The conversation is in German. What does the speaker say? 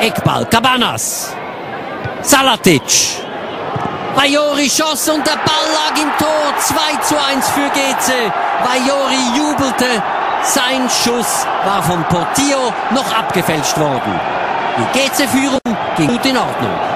Eckball, Cabanas. Salatic. Vajori schoss und der Ball lag im Tor. 2 zu 1 für Geze. Vajori jubelte. Sein Schuss war von Portillo noch abgefälscht worden. Die Geze-Führung ging gut in Ordnung.